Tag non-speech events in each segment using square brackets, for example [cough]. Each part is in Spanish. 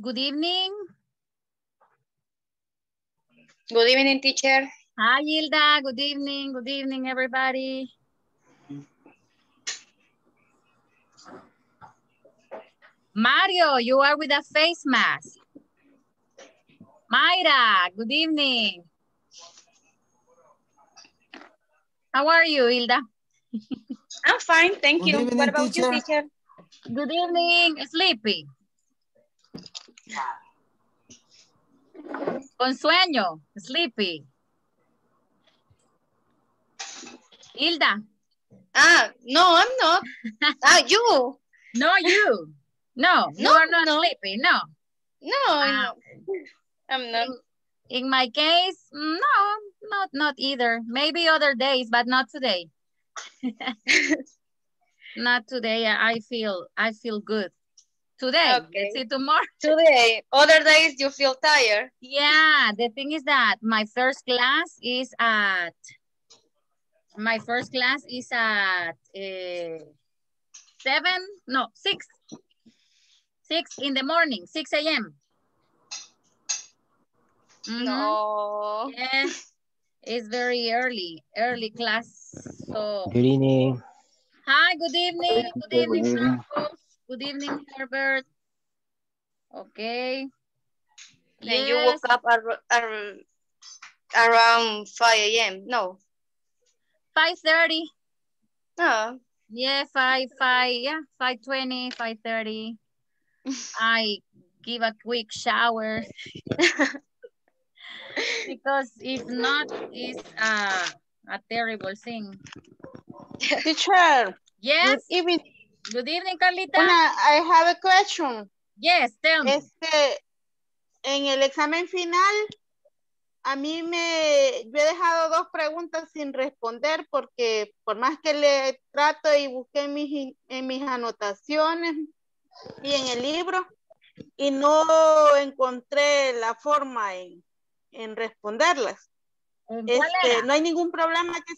Good evening. Good evening, teacher. Hi, Hilda. Good evening. Good evening, everybody. Mario, you are with a face mask. Mayra, good evening. How are you, Hilda? I'm fine, thank Good you. evening, what about teacher. you, teacher? Good evening, Sleepy. Con sueño, Sleepy. Hilda, Ah, no, I'm not. ah, you. no you. No, you No, are not no. sleepy, no. No, no. I'm not. In my case, no, not not either. Maybe other days, but not today. [laughs] [laughs] not today. I feel I feel good. Today, Okay. let's see tomorrow. [laughs] Today, other days you feel tired. Yeah, the thing is that my first class is at my first class is at uh, seven, no, six, six in the morning, 6 a.m. Mhm. No. Yes, it's very early, early class. So, Good evening. hi, good evening, good Good evening, evening. Marcos. Good evening, Herbert. Okay. And you woke up ar ar around 5 a.m. No. 5.30. No. Yeah, 5, 5, yeah, 5.20, 5.30. [laughs] I give a quick shower [laughs] because if not, it's uh, a terrible thing. Teacher, Yes, good evening. Good evening, Carlita. Una, I have a question. Yes, tell me. Este, en el examen final, a mí me, yo he dejado dos preguntas sin responder porque por más que le trato y busqué en mis, en mis anotaciones y en el libro y no encontré la forma en, en responderlas. ¿Cuál Este, no hay ningún problema que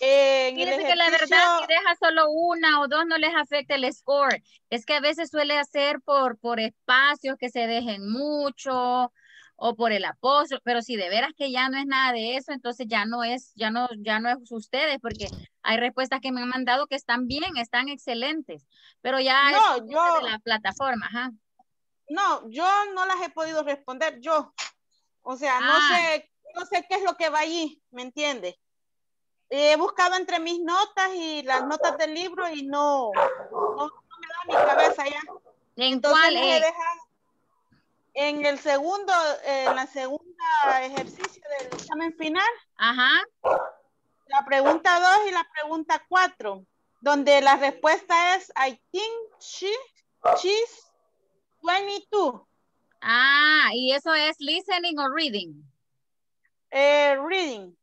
en que la verdad, si deja solo una o dos, no les afecta el score. Es que a veces suele hacer por, por espacios que se dejen mucho o por el apóstol, pero si de veras que ya no es nada de eso, entonces ya no es, ya no, ya no es ustedes, porque hay respuestas que me han mandado que están bien, están excelentes, pero ya No, es yo- de la plataforma, ajá. No, yo no las he podido responder yo. O sea, no Ah. sé, no sé qué es lo que va allí, ¿me entiende? He buscado entre mis notas y las notas del libro y no, no, no me da mi cabeza ya. ¿En Entonces cuál? eh? en el segundo, en la segunda ejercicio del examen final, Ajá. la pregunta 2 y la pregunta 4, donde la respuesta es I think she, she's 22. Ah, y eso es listening o reading. Eh, reading.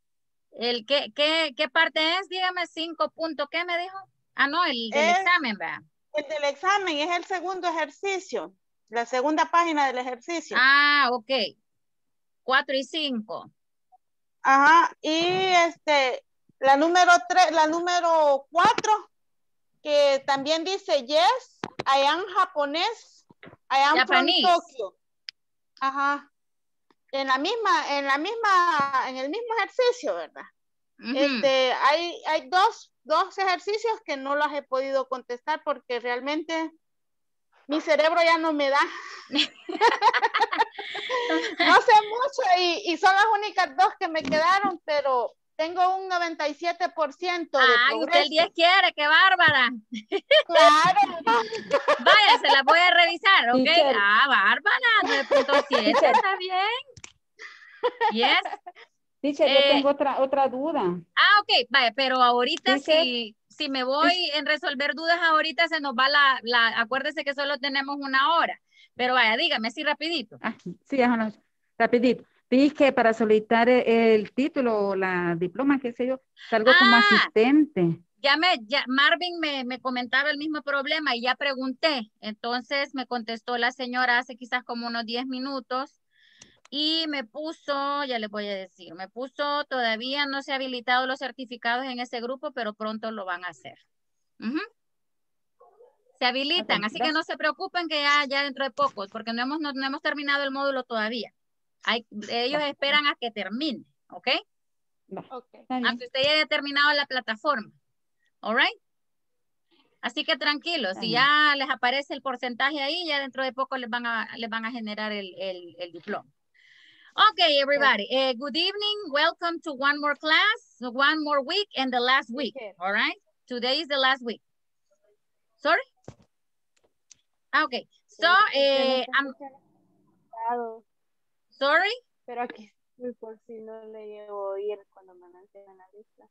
El qué, qué, qué parte es? Dígame cinco puntos. ¿Qué me dijo? Ah, no, el del Es- examen, ¿verdad? El del examen es el segundo ejercicio, la segunda página del ejercicio. Ah, ok. Cuatro y cinco. Ajá, y este, la número tres, la número cuatro, que también dice, yes, I am japonés, I am Japanese. from Tokyo. Ajá. En la misma, en la misma, en el mismo ejercicio, ¿verdad? Este, hay, hay dos, dos ejercicios que no los he podido contestar porque realmente mi cerebro ya no me da. [laughs] no sé mucho y, y son las únicas dos que me quedaron, pero tengo un 97% de Ay, usted el progreso. 10 quiere, qué bárbara. Claro. Vaya, se la voy a revisar, ¿ok? Ah, bárbara, 9.7, está bien. Yes. [laughs] Teacher, Eh, yo tengo otra, otra duda. Ah, ok, vaya, pero ahorita Dice- si, si me voy en resolver dudas ahorita se nos va la, la, acuérdese que solo tenemos una hora. Pero vaya, dígame así rapidito. Ah, sí, déjalo, rapidito. Dice que para solicitar e- el título o la diploma, qué sé yo, salgo como Ah. asistente. Ya me, ya Marvin me, me comentaba el mismo problema y ya pregunté. Entonces me contestó la señora hace quizás como unos 10 minutos y me puso, ya les voy a decir, me puso, todavía no se ha habilitado los certificados en ese grupo, pero pronto lo van a hacer. Se habilitan, así que no se preocupen que ya, ya dentro de poco, porque no hemos, no, no hemos terminado el módulo todavía. Hay, ellos esperan a que termine, ¿ok? Aunque usted ya haya terminado la plataforma. All right? Así que tranquilos, si ya les aparece el porcentaje ahí, ya dentro de poco les van a, les van a generar el, el, el diploma. Okay, everybody. eh, good evening. Welcome to one more class, one more week, and the last week. All right? Today is the last week. Sorry? Ah, Okay. So, eh, I'm sorry. Pero aquí estoy por si no le llevo a oír cuando me la lista.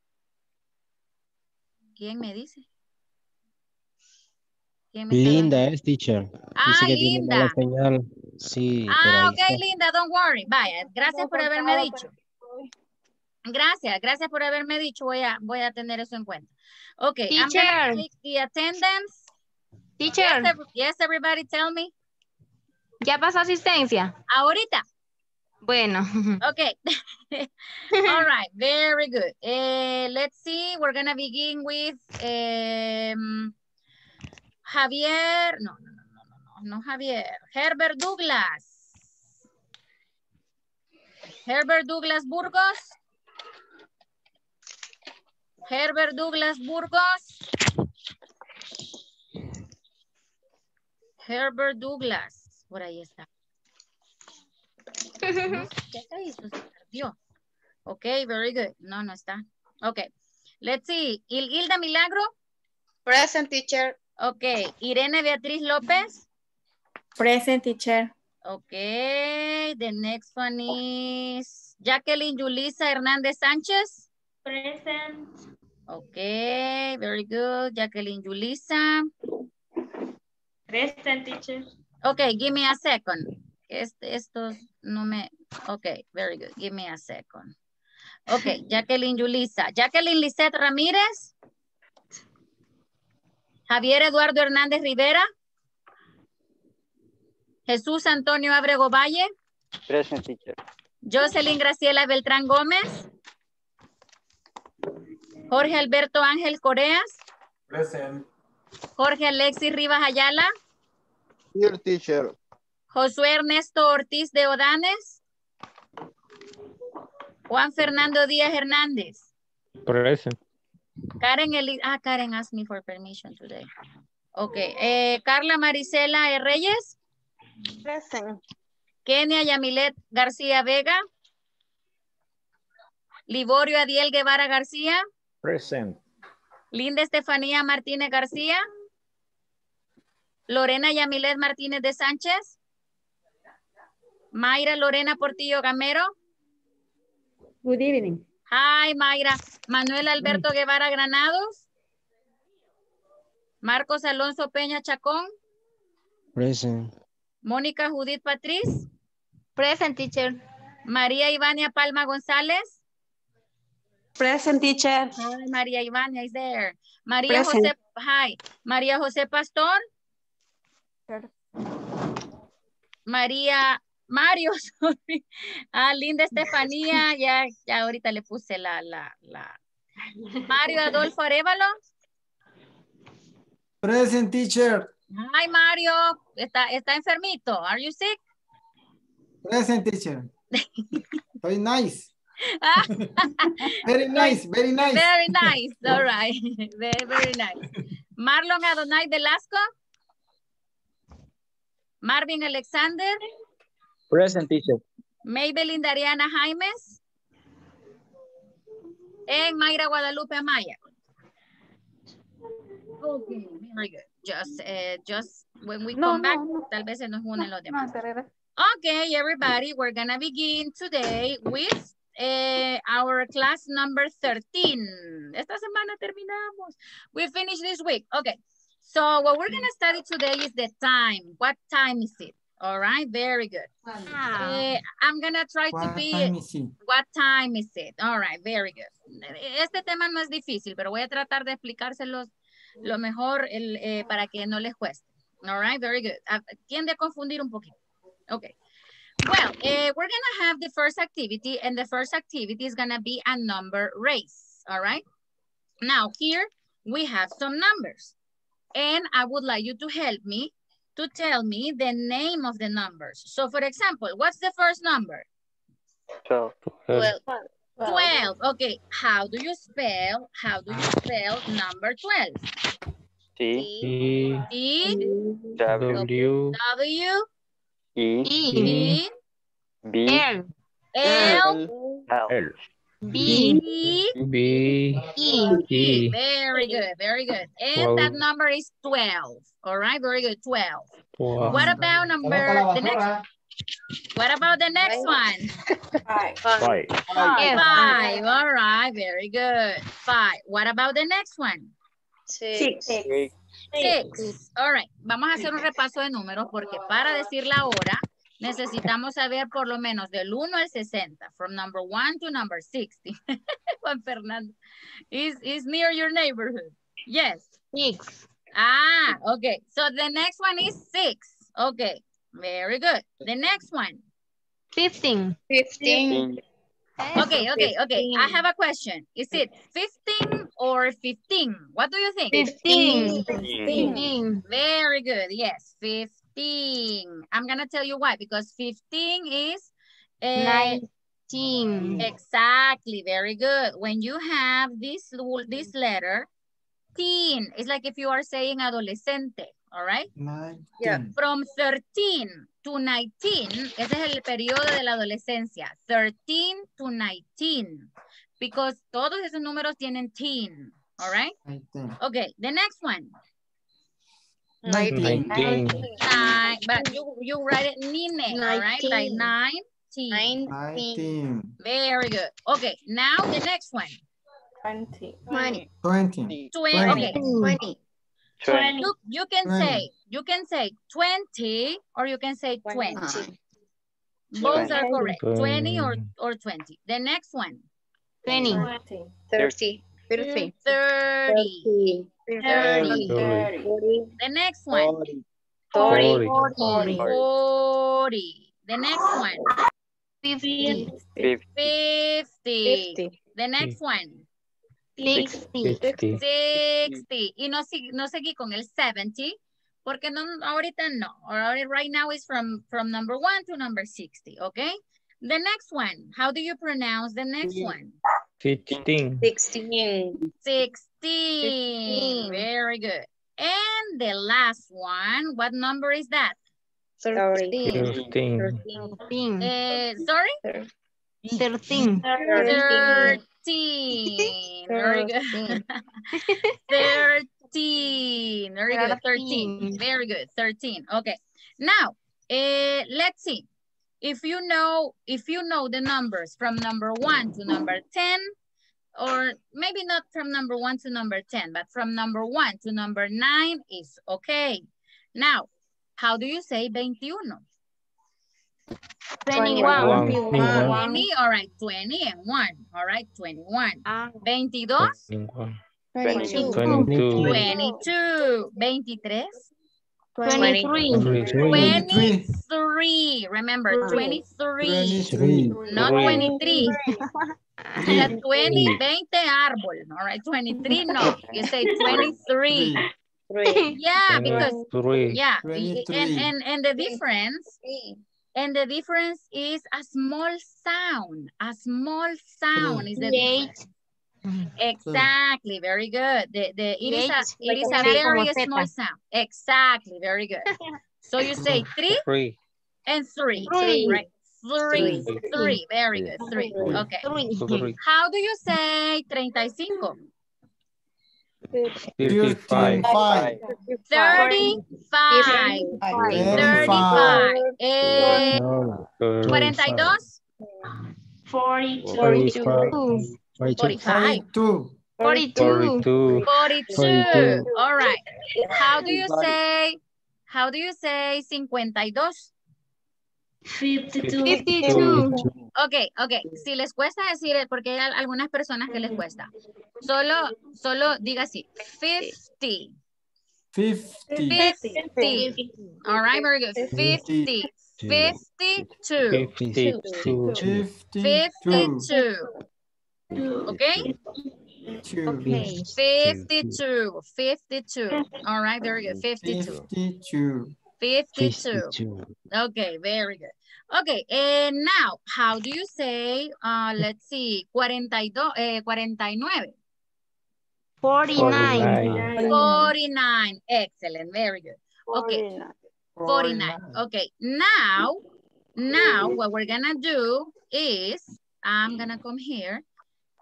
¿Quién me dice? ¿Quién me está Linda es, teacher. Ah, Dice que tiene mala Linda. señal. Sí, Ah, ok, está. Linda, don't worry. Vaya, gracias por haberme dicho. Gracias, gracias por haberme dicho. Voy a, voy a tener eso en cuenta. Ok, I'm Teacher. take the attendance. Teacher, Yes, ev- yes, everybody tell me. ¿ya pasó asistencia? Ahorita. Bueno. [laughs] Okay. [laughs] All right. Very good. Eh, let's see. We're going to begin with um, Javier. No, no, no, Javier. Herbert Douglas. Herbert Douglas Burgos. Herbert Douglas Burgos. Herbert Douglas. Por ahí está. ¿Qué se hizo? Se perdió. Ok, very good. No, no está. Ok. Let's see. Il- Hilda Milagro. Present teacher. Ok. Irene Beatriz López. Present teacher. Ok. The next one is Jacqueline Yulisa Hernández Sánchez. Present. Ok. Very good. Jacqueline Yulisa. Present teacher. Ok, give me a second. Este, estos no me... Ok, very good. Give me a second. Ok, [laughs] Jacqueline Yulisa. Jacqueline Lisette Ramírez. Javier Eduardo Hernández Rivera. Jesús Antonio Abrego Valle. Present teacher. Jocelyn Graciela Beltrán Gómez. Jorge Alberto Ángel Coreas. Present. Jorge Alexis Rivas Ayala. Here teacher. Josué Ernesto Ortiz de Odanes. Juan Fernando Díaz Hernández. Present. Karen Eli ah, Karen asked me for permission today. Okay. Eh, Carla Marisela. Reyes. Present. Kenia Yamilet García Vega. Liborio Adiel Guevara García. Present. Linda Estefanía Martínez García. Lorena Yamilet Martínez de Sánchez. Mayra Lorena Portillo Gamero. Good evening. Hi, Mayra. Manuel Alberto Guevara Granados. Marcos Alonso Peña Chacón. Present. Mónica Judith Patriz. Present teacher. María Ivania Palma González. Present teacher. Hi, María Ivania is there. María Present. José, hi. María José Pastor. Present. María Mario, [laughs] sorry. Ah, Linda Estefanía, ya, ya ahorita le puse la, la, la. Mario Adolfo Arevalo. Present teacher. Hi, Mario. Está, está enfermito. Are you sick? Present teacher. [laughs] [laughs] Very nice. Very nice. Very nice. very nice. All right. [laughs] Very, very nice. Marlon Adonai Velasco. Marvin Alexander. Present teacher. Maybelline Dariana Jaimes. En Mayra Guadalupe Amaya. Okay, very good. Just, eh, just when we No, come back, no, no. tal vez se nos unen los demás. Okay, everybody, we're gonna begin today with eh, our class number 13. Esta semana terminamos. We finished this week. Okay, so what we're gonna study today is the time. What time is it? All right, very good. Eh, I'm gonna try to be? What time is it? All right, very good. Este tema no es difícil, pero voy a tratar de explicárselos lo mejor el, eh, para que no les cueste. All right, very good. Ah, Tiende a confundir un poquito. Okay. Well, eh, we're gonna have the first activity, and the first activity is gonna be a number race. All right. Now here we have some numbers. And I would like you to help me to tell me the name of the numbers. So for example, what's the first number? 12. Well, 12. Okay, how do you spell, how do you spell number 12? T. E E, W. W, E. E, B. L, L. B, B. E. E. Very good, very good. And that number is 12. All right, very good, 12. What about number, the next, what about the next one? Five. Five, all right, very good. Five. What about the next one? six. Six. Six. All right, vamos a hacer un repaso de números porque para decir la hora necesitamos saber por lo menos del 1 al 60, from number 1 to number 60. [laughs] Juan Fernando, is, is near your neighborhood. Yes. Six. Ah, okay. So the next one is 6. Okay, very good. The next one. Fifteen. Fifteen. Okay, okay, okay. I have a question. Is it 15 or 15? What do you think? Fifteen. Fifteen. Fifteen. Very good. Yes, 15. I'm going to tell you why. Because 15 is... uh, Nineteen. exactly. Very good. When you have this, this letter, teen, it's like if you are saying adolescente. All right? Yeah. From 13 to 19, ese es el periodo de la adolescencia. 13 to 19. Because todos esos números tienen teen. All right? Okay, the next one. Nineteen. Nine, but you, you write it nine, all right? Like Nineteen. 19. Nineteen. Very good. Okay, now the next one. Twenty. Twenty. Twenty. Twen- okay, Twenty. Twenty. you, you can Twenty. say, you can say 20 or you can say 20. Twenty. Ah. Both are correct, 20 or, Twenty. or 20. The next one, Twenty. Twenty. Thirty. Thirty. 30. 30. Thirty. The next one, Forty. 40. 40. The next one, Fifty. Fifty. 50. The next one, Sixty. Sixty. 60. Y no, sig- no seguí con el 70, porque no, ahorita no. Ahora, right now is from, from number one to number 60, okay? The next one, how do you pronounce the next one? Fifteen. Sixteen. 16. Very good. And the last one, what number is that? Thirteen. Fifteen. Thirteen. Uh, sorry? Thirteen. Thirteen. Very good. Thirteen. [laughs] Very good. Thirteen. Thirteen. Very good. Thirteen. Okay. Now, eh, let's see. If you know, if you know the numbers from number one to number ten, or maybe not from number one to number ten, but from number one to number nine is okay. Now, how do you say 21? Twenty-one. Twenty-one. 20, all right, 20 and 1, all right, 21. Ah, 22, Twenty-one. Twenty-two. Twenty-two. 22, 23, Twenty-three. Twenty-three. 23. Remember, 23, Twenty-three. not Three. 23. La 20, 20 árbol, all right, 23, no, you say [laughs] 23. Three. Yeah, because, Three. yeah, 23. and, and, and the difference, and the difference is a small sound, a small sound mm. is the difference. Mm-hmm. Exactly, very good. The, the, it is a, it is a very small sound. Exactly, very good. [laughs] So you mm-hmm. say three Three. and three, Three. right? Three, Three. three, very good, three, Three. okay. Three. Three. How do you say 35? Fifty-five. Five. 35, 35, eh, No. 42, Forty-five. 45, Two. Forty-two. Forty-two. 42, all right. How do you say, how do you say 52? Fifty-two. Ok, ok. Si les cuesta decir, porque hay al- algunas personas que les cuesta. Solo, solo diga así. 50. Fifty. 50. All right, very good. 50. 52. Fifty-two. Fifty-two. 52. Ok. Two. Okay, 52, 52. All right, very good, 52. Fifty-two. 52. Okay, very good. Okay, and now, how do you say, uh, let's see, 42, eh, 49? 49. 49, excellent, very good. Okay, 49. Okay, now, now what we're gonna do is, I'm gonna come here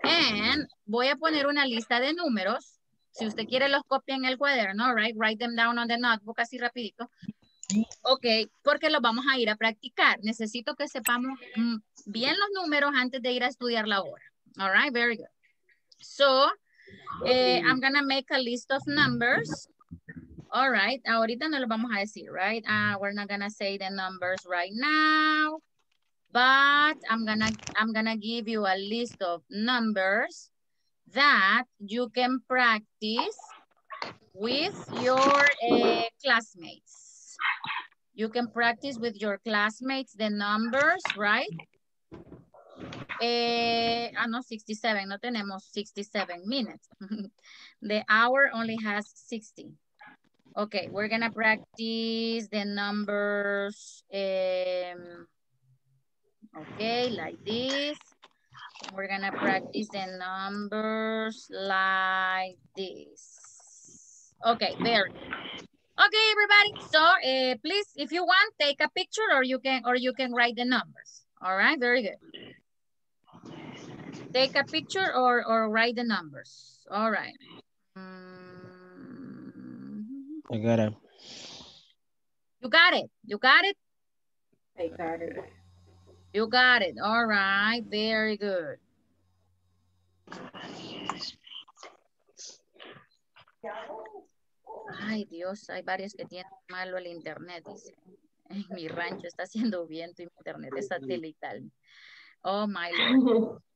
and voy a poner una lista de números. Si usted quiere los copia en el cuaderno, right? Write them down on the notebook así rapidito. Ok, porque los vamos a ir a practicar. Necesito que sepamos mm, bien los números antes de ir a estudiar la hora. All right, very good. So, eh, I'm gonna make a list of numbers. All right, ahorita no lo vamos a decir, right? Uh, we're not gonna say the numbers right now, but I'm gonna I'm gonna give you a list of numbers that you can practice with your uh, classmates. You can practice with your classmates the numbers, right? Eh, ah, no, 67. No tenemos 67 minutes. [laughs] the hour only has 60. Okay, we're gonna practice the numbers. Um, okay, like this. We're gonna practice the numbers like this. Okay, good. Okay, everybody. So uh, please, if you want, take a picture or you can or you can write the numbers. All right, very good. Take a picture or, or write the numbers. All right. Mm, I got it. you got it. You got it. I got it. You got it. All right. Very good. Ay, Dios, hay varios que tienen malo el internet, dice. En [laughs] mi rancho está haciendo viento y mi internet es satelital. Oh, my Lord. [laughs]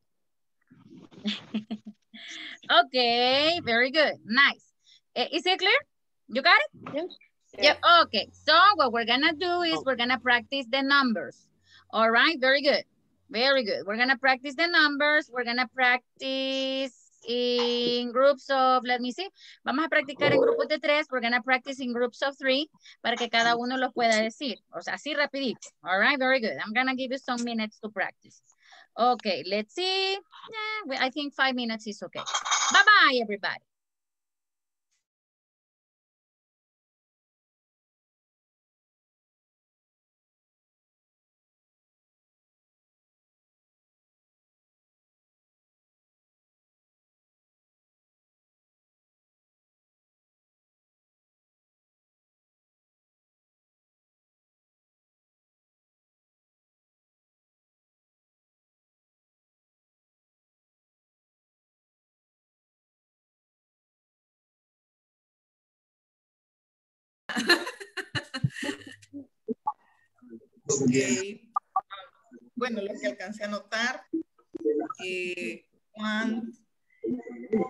[laughs] okay, very good. Nice. Eh, is it clear? You got it? Yep. Okay, so what we're gonna do is we're gonna practice the numbers. All right, very good. Very good. We're gonna practice the numbers. We're gonna practice in groups of, let me see. Vamos a practicar en grupos de tres. We're gonna practice in groups of three para que cada uno lo pueda decir. O sea, así rapidito. All right, very good. I'm gonna give you some minutes to practice. Okay, let's see. Well, I think five minutes is okay. Bye-bye, everybody. Ok. Bueno, lo que alcancé a notar. eh, Juan.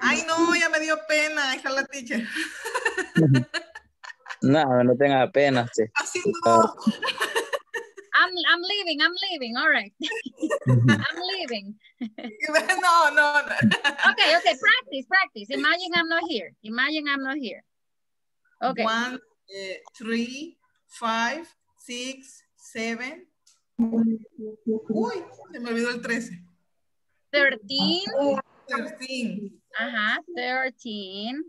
Ay, no, ya me dio pena. Está la teacher. [laughs] No, no tenga pena. usted. Así no. I'm, I'm leaving, I'm leaving, all right. I'm leaving. [laughs] No, no, no. Okay, okay, practice, practice. Imagine I'm not here. Imagine I'm not here. Okay. One, eh, three, five, six, seven. Uy, se me olvidó el 13. 13. 13, Ajá, 13.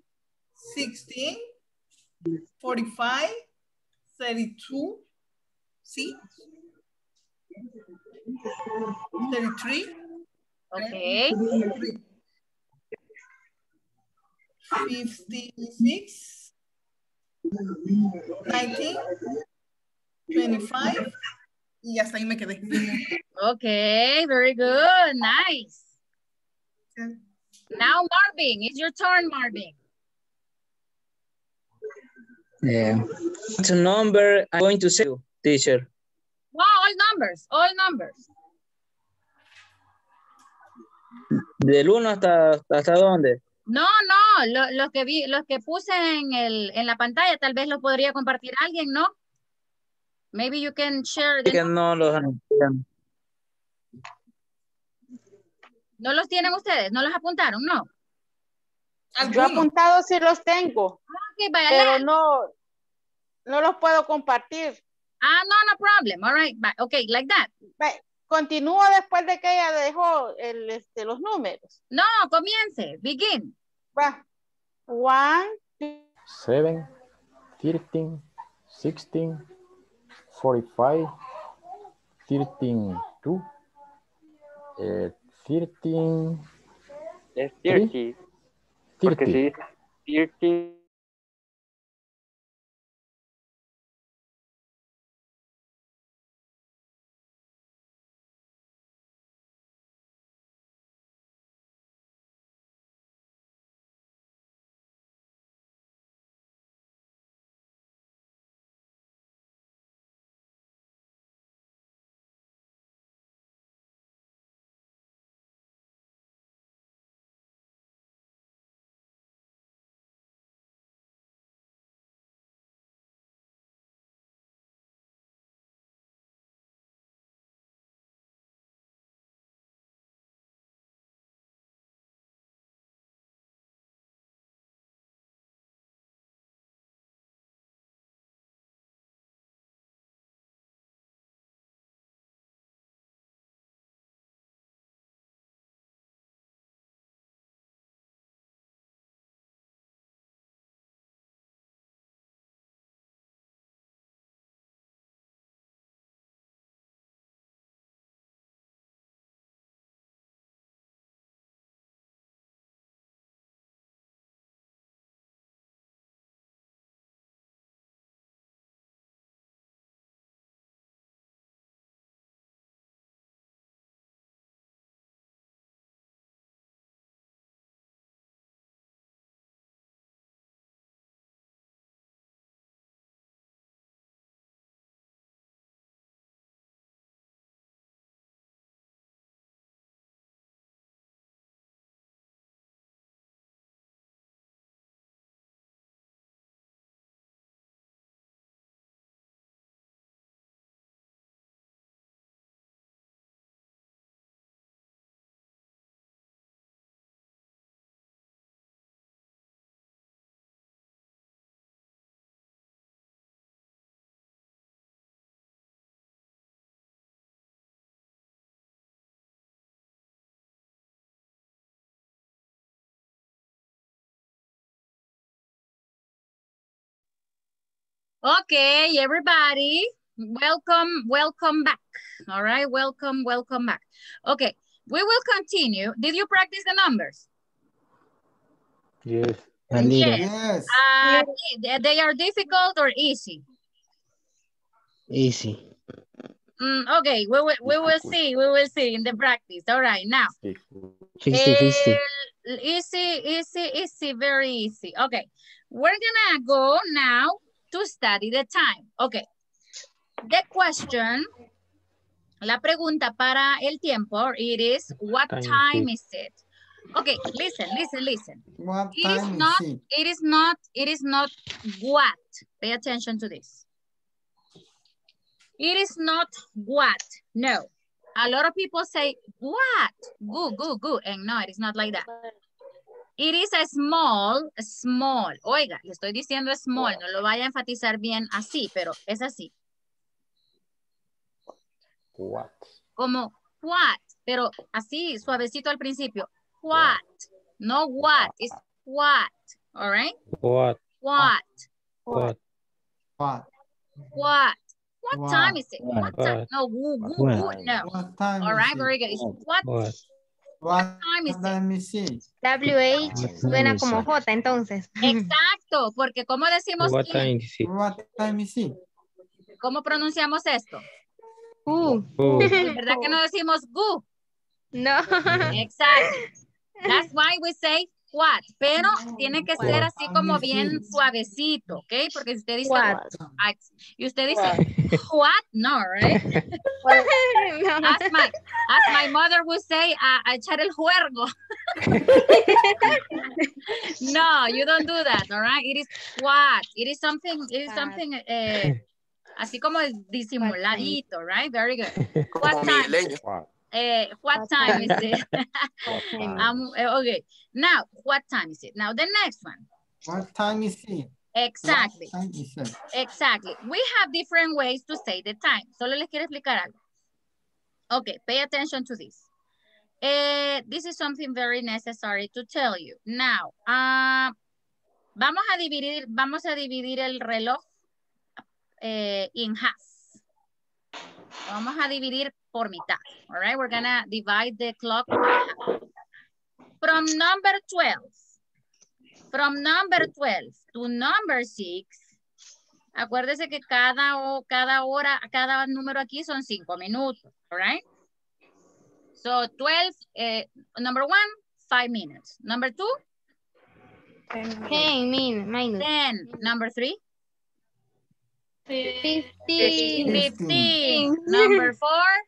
16, 45, 32, ¿sí? 33, Okay. 56, 19, 25, y hasta ahí me quedé. Okay, very good. Nice. Now, Marvin, it's your turn, Marvin. Yeah. What's a number I'm going to say, you, teacher? Wow, all numbers, all numbers. ¿Del 1 hasta, hasta dónde? No, no, lo- los que vi, los que puse en el, en la pantalla, tal vez lo podría compartir alguien, ¿no? Maybe you can share. the Que no los entiendo. ¿No los tienen ustedes? ¿No los apuntaron? No. Yo apuntados sí los tengo, Ok, vaya, pero no, no los puedo compartir. Ah, no, no problem. All right, bye. okay, like that. Continúo después de que ella dejó el, este, los números. No, comience. Begin. Va. One, Seven, thirteen, sixteen, forty-five, thirteen, two, eh, thirteen, Es Three. 30. Porque si thirty. dice 30, Okay, everybody. Welcome, welcome back. All right, welcome, welcome back. Okay, we will continue. Did you practice the numbers? Yes. A little. Yes. Uh, they- they are difficult or easy? Easy. Mm, okay, we will, we will see, we will see in the practice. All right, now. 50 50. El- easy, easy, easy, very easy. Okay, we're gonna go now to study the time. Okay, the question, la pregunta para el tiempo, it is, what Time is time it? is it? Okay, listen, listen, listen. What It is time not, is it? it is not, it is not what. Pay attention to this. It is not what, no. A lot of people say, what? Goo, goo, goo. And no, it is not like that. It is a small, small. Oiga, le estoy diciendo small, no lo vaya a enfatizar bien así, pero es así. What? Como what, pero así, suavecito al principio. What, no what, it's what, all right? What? What, What? What? what, what What? time is it? What time? No, woo, woo, What? woo, no. What time All right, very good. It's what, What? What time is it? time is it? WH suena como J entonces. Exacto, porque ¿cómo decimos What time is it? What time is it? ¿Cómo pronunciamos esto? Uh, [laughs] Oh, ¿Verdad que no decimos gu? no. Exacto. That's why we say what, pero tiene que ser así como bien suavecito, ¿ok? Porque si usted dice What. y usted dice what, no, right? No. As my, as my mother would say, a, a echar el juergo. no, you don't do that, all right? It is what? It is something, it is something, eh, así como disimuladito, right? Very good. What time? Migueleño. what? Time is it? [laughs] [laughs] Um, okay. Now, what time is it? Now, the next one. What time is it? Exactly. What time is it? Exactly. We have different ways to say the time. Solo les quiero explicar algo. Okay, pay attention to this. Eh, this is something very necessary to tell you. Now, ah, vamos a dividir, vamos a dividir el reloj eh, in half. Vamos a dividir por mitad. All right, we're gonna divide the clock. From number 12, from number 12 to number 6, acuérdese que cada, cada hora, cada número aquí son 5 minutos, all right? So 12, eh, number 1, 5 minutes. Number 2, 10 min, minus. 10. Number 3, 15. 15. Number 4,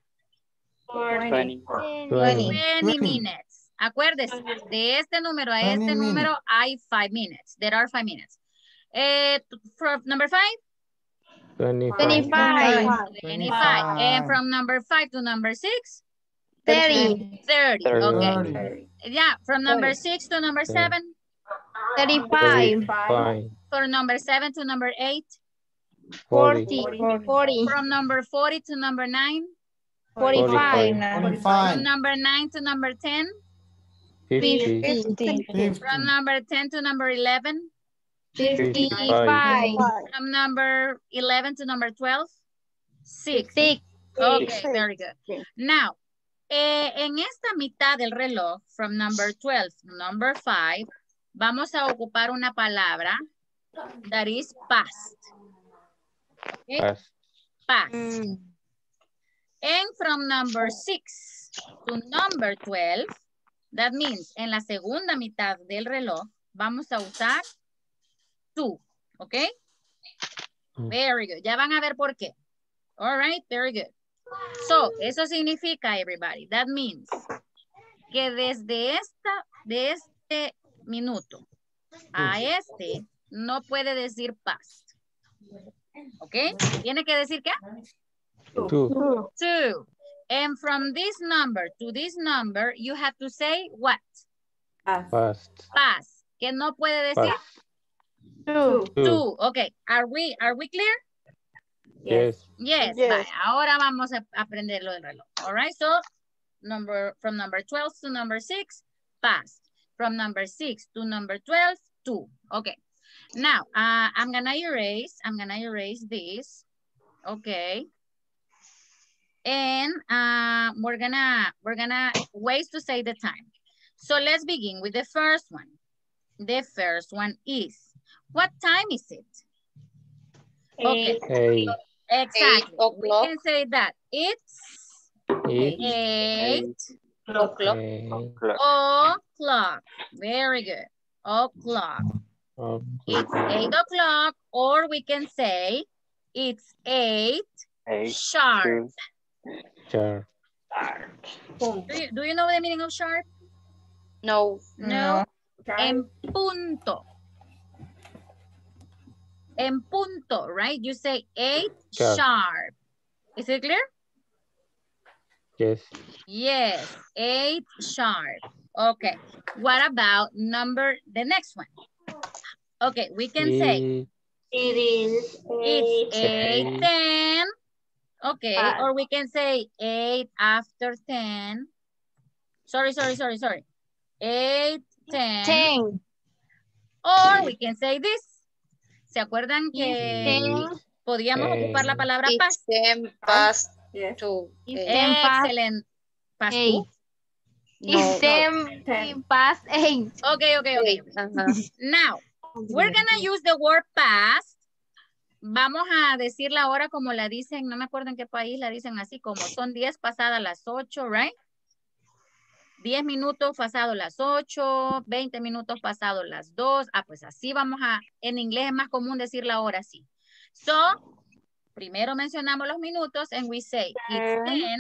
20. 20. 20 minutes. Acuérdese, de este número a 20 este número hay 5 minutes. There are 5 minutes. Eh, from number 5, 25. 25. 25. And from number 5 to number 6, 30. 30. 30. Okay. Yeah, from number 6 to number 7, 35. 35. from number 7 to number 8, 40. 40. 40. from number 40 to number 9, 45. from Forty-five. number 9 to number 10, 50. 50. Fifty. from number 10 to number 11, 55. from number 11 to number 12, 6. 6. Okay, very good. Now, eh, en esta mitad del reloj, from number 12 to number 5, vamos a ocupar una palabra that is past. Okay, Past. Past. Mm. And from number 6 to number 12, that means en la segunda mitad del reloj, vamos a usar to, ¿ok? Mm. Very good. Ya van a ver por qué. All right, very good. So, eso significa, everybody, that means que desde esta, de este minuto a este, no puede decir past. ¿Ok? Tiene que decir qué? Two. Two. And from this number to this number, you have to say what? Past. Past. Que no puede decir Two. Two. two. Okay. Are we, are we clear? Yes. Yes. Yes. vale. Ahora vamos a aprender lo del reloj. All right. So, number, from number 12 to number 6, past. From number 6 to number 12, two. Okay. Now, uh, I'm gonna erase, I'm gonna erase this. Okay. And uh, we're gonna, we're gonna ways to say the time. So let's begin with the first one. The first one is, what time is it? Okay, Eight. exactly. We o'clock. can say that it's Eight. eight O'clock. Eight. o'clock. Very good. O'clock. It's eight o'clock, or we can say it's eight Eight. sharp. Sure. Do you, do you know the meaning of sharp? No. No. En punto. En punto, right? You say eight Sharp. sharp. Is it clear? Yes. Yes, eight sharp. Okay. What about number, the next one? Okay, we can say It is it's eight, Eight. ten. Okay, Five. or we can say eight after ten. Sorry, sorry, sorry, sorry. Eight, ten. 10. Or we can say this. ¿Se acuerdan que Ten. podíamos ocupar la ten. palabra It's past? ten past two. Ten Excellent. Past eight. two. no, It's no. 10 past 8. Okay, okay, okay. Ajá. Now, we're gonna use the word past. Vamos a decirla ahora como la dicen, no me acuerdo en qué país la dicen así, como son 10 pasadas las 8, right? 10 minutos pasados las 8, 20 minutos pasados las 2. Ah, pues así vamos a, en inglés es más común decir la hora así. So, primero mencionamos los minutos and we say it's 10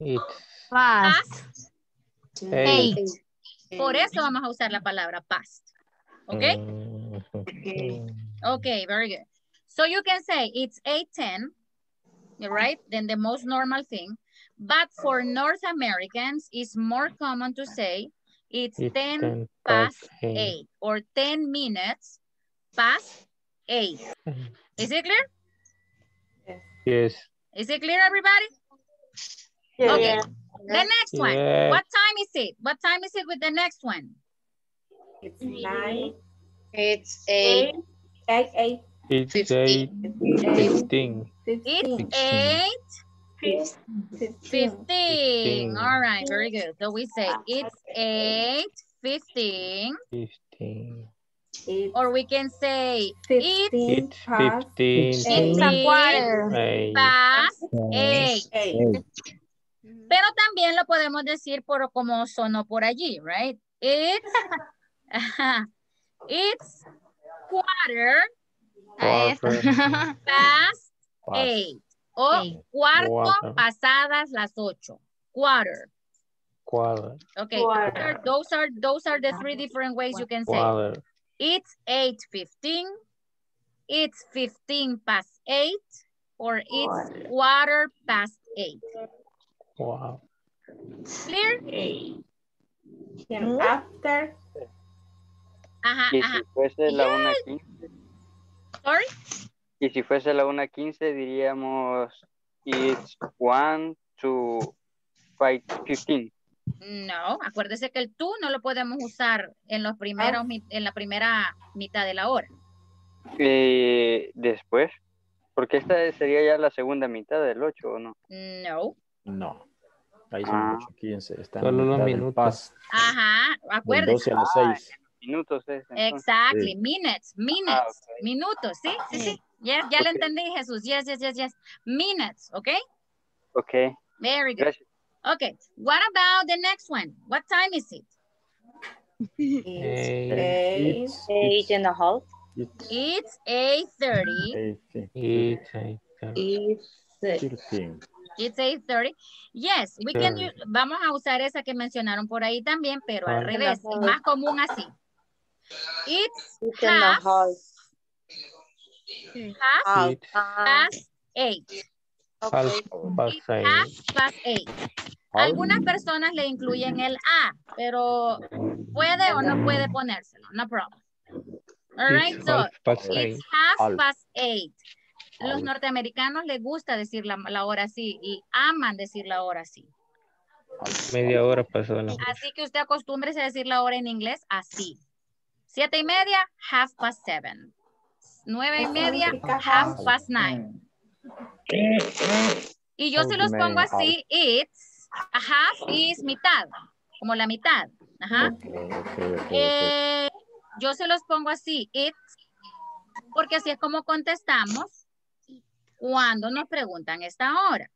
It's Past eight. 8. Por eso vamos a usar la palabra past. Okay? Mm. Okay, very good. So you can say it's 8.10, mm-hmm. right? Then the most normal thing. But for North Americans, it's more common to say it's It's 10 10 past past eight. 8 or 10 minutes past 8. Mm-hmm. Is it clear? Yes. Is it clear, everybody? Yes. Okay. The next one. Yes. What time is it? What time is it with the next one? It's nine, It's eight. eight, eight, It's Fifteen. eight, fifteen. It's fifteen, 8 fifteen. 15. All right, very good. So we say it's 8 15 Fifteen. It's or we can say it's fifteen It's past fifteen. It's It's a a quarter. Eight. past 8. eight. Pero también lo podemos decir por como sonó por allí, right? It's, [laughs] it's quarter Past eight. [laughs] O Eight. cuarto pasadas las ocho. Quarter. quarter. Okay. Quarter. Those are those are the three different ways you can say. Quarter. It's eight fifteen. It's fifteen past eight, or it's quarter past eight. Wow. Clear? And after, Ajá, Y ajá. si fuese la una quince, Sorry. y si fuese la una quince diríamos it's one to five fifteen. No, acuérdese que el tú no lo podemos usar en los primeros, mi- en la primera mitad de la hora. Eh, después, porque esta sería ya la segunda mitad del 8, ¿o no? No. No. Ahí son Ah. 8, 15. Está Solo los minutos. Ajá, del acuérdese. 12 al 6. Minutos es. Exactly, Sí. minutes, minutes, Ah, ok. minutos, sí, sí, sí. Ya, ya le Ok. entendí, Jesús. Yes, yes, yes, yes. Minutes, okay? Ok, Very good. gracias. Okay, what about the next one? What time is it? It's, Eight and a half. it's, It's 8.30. it's It's eight. It's 13. It's 8.30. Yes, we can use, vamos a usar esa que mencionaron por ahí también, pero al revés, es más común así. Half Half. It's past eight. half Okay. eight. half past eight. Algunas personas le incluyen el A, pero puede o no puede ponérselo, no problem. All right, It's so past it's half past eight. Los norteamericanos les gusta decir la, la hora así y aman decir la hora así. Media hora pasada la Así que usted acostúmbrese a decir la hora en inglés así. Siete y media, half past seven. Nueve y media, half past nine. Y yo se los pongo así, it's, a half is mitad, como la mitad. Ajá. Eh, yo se los pongo así, it's, porque así es como contestamos cuando nos preguntan esta hora.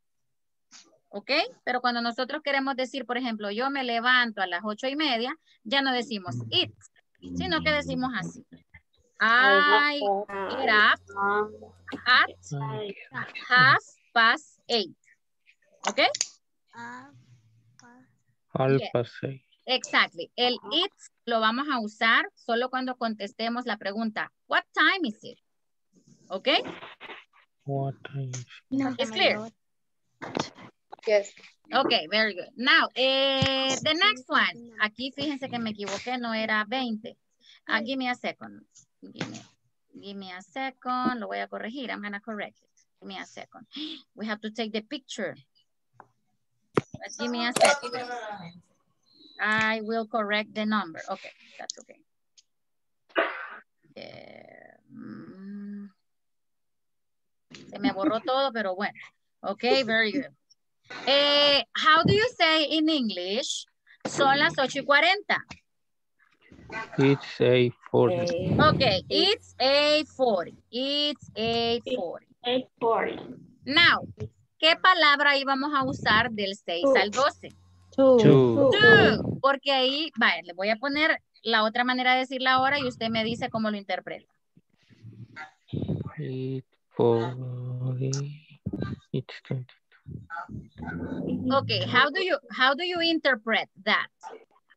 ¿Ok? Pero cuando nosotros queremos decir, por ejemplo, yo me levanto a las ocho y media, ya no decimos it, sino que decimos así. I get up at half past eight. ¿Ok? Half past eight. Exactly. El it lo vamos a usar solo cuando contestemos la pregunta, what time is it? ¿Ok? What time? It's clear. Yes. Okay, very good. Now, eh, the next one. Aquí fíjense que me equivoqué, no era 20. Ah, give me a second. Give me, give me a second. Lo voy a corregir. I'm gonna correct it. Give me a second. We have to take the picture. But give me a second. I will correct the number. Okay, that's okay. Eh, mm, se me borró todo, pero bueno. Okay, very good. Eh, how do you say in English? Son las 8 y 40. It's eight forty. Okay, it's 8.40. It's 8.40. 840. Now, ¿qué palabra íbamos a usar del 6 al 12? Two. Two, porque ahí, vale, le voy a poner la otra manera de decir la hora y usted me dice cómo lo interpreta. Eight forty. It's twenty. Okay, how do you, how do you interpret that?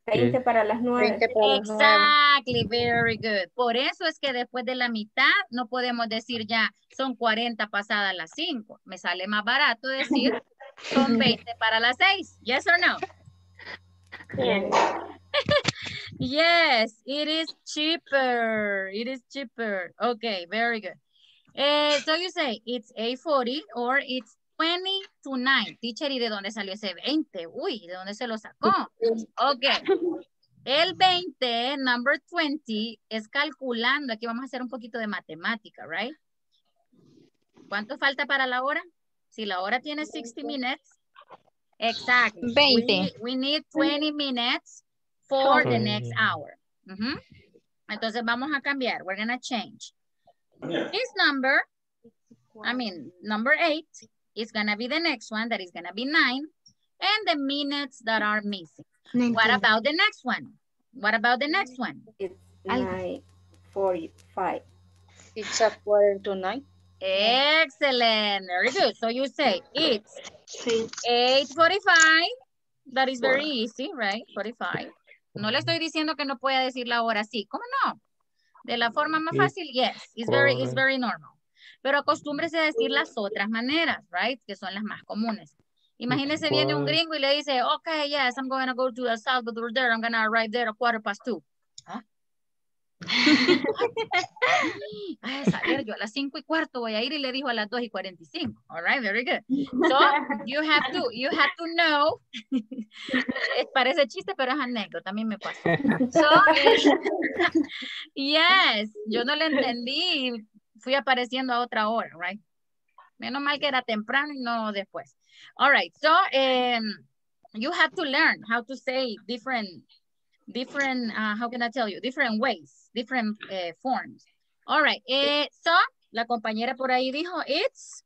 20 para las 9. Veinte para las nueve. Exactly, very good. Por eso es que después de la mitad no podemos decir ya son 40 pasadas las 5. Me sale más barato decir Son [laughs] 20 para las 6. Yes or no? [laughs] Yes, it is cheaper. It is cheaper. Okay, very good. Eh, so you say it's 8.40 or it's 20 to 9. Teacher, ¿y de dónde salió ese 20? Uy, ¿de dónde se lo sacó? Ok. El 20, number 20, es calculando. Aquí vamos a hacer un poquito de matemática, right? ¿Cuánto falta para la hora? Si la hora tiene 60 minutes. Exactly. 20. We need, we need 20 minutes for the next hour. Ujú. Entonces vamos a cambiar. We're going to change. This number, I mean, number eight is going to be the next one that is going to be nine. And the minutes that are missing. 19. What about the next one? What about the next one? It's Nine forty-five. It's a quarter to nine. Excellent. Very good. So you say it's 8.45. That is very easy, right? 45. No le estoy diciendo que no pueda decir la hora así. ¿Cómo no? De la forma más fácil, yes. It's very, it's very normal. Pero acostúmbrese a decir las otras maneras, right? Que son las más comunes. Imagínese viene un gringo y le dice, okay, yes, I'm going to go to El Salvador there. I'm going to arrive there a quarter past two. ¿Ah? [laughs] Ay, saber, yo a las cinco y cuarto voy a ir y le dijo a las dos y cuarenta y cinco. All right, very good. So, you have to, you have to know. Parece chiste, pero es anécdota, a mí me pasa. So, [laughs] yes, yo no le entendí, fui apareciendo a otra hora, right? Menos mal que era temprano y no después. All right, so um, you have to learn how to say different, different, uh, how can I tell you, different ways, different uh, forms. All right, eh, so la compañera por ahí dijo, it's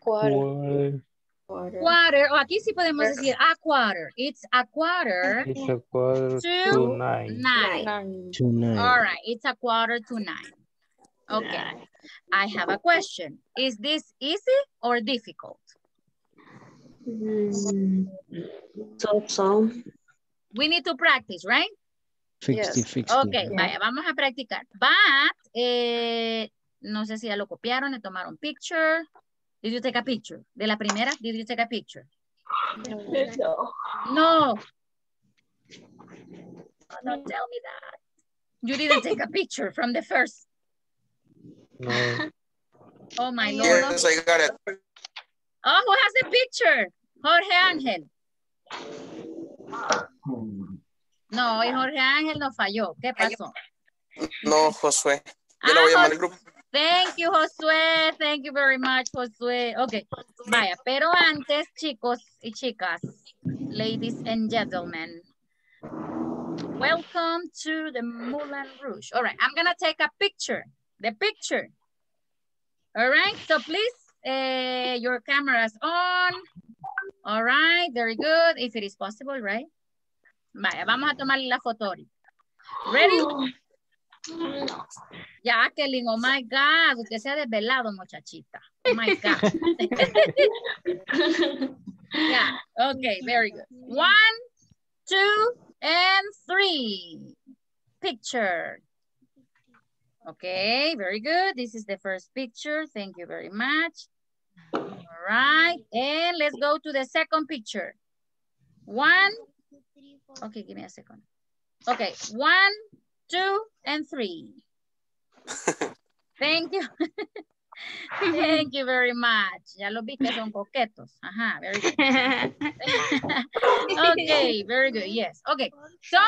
Quarter. quarter, o aquí sí podemos decir a quarter. It's a quarter It's a quarter to to nine. nine. To nine. All right, it's a quarter to nine. Okay, I have a question. Is this easy or difficult? So, so. We need to practice, right? 60, 60. Ok, vaya, vamos a practicar. But, eh, no sé si ya lo copiaron, le tomaron picture. Did you take a picture? De la primera, did you take a picture? No. Oh, don't tell me that. You didn't take a picture from the first. No. Oh my Lord. Yes, I got it. Oh, who has the picture? Jorge Ángel. No, y Jorge Ángel nos falló. ¿Qué pasó? No, Josué. Yo le ah, voy a llamar al grupo. Thank you, Josué. Thank you very much, Josué. Ok, vaya, pero antes, chicos y chicas, ladies and gentlemen, welcome to the Moulin Rouge. All right, I'm gonna take a picture, the picture. All right, so please, eh, your camera's on. All right, very good, if it is possible, right? Vaya, vamos a tomarle la foto. Ready? Jacqueline, oh my God, usted se ha desvelado, muchachita. Oh my God. [laughs] yeah, okay, very good. One, two, and three. Picture. Okay, very good. This is the first picture. Thank you very much. All right, and let's go to the second picture. One, okay, give me a second. Okay, one, two, and three. Thank you. [laughs] Thank you very much. Ya lo vi que son coquetos. Ajá, very good. [laughs] [laughs] okay, very good. Yes. Okay. So.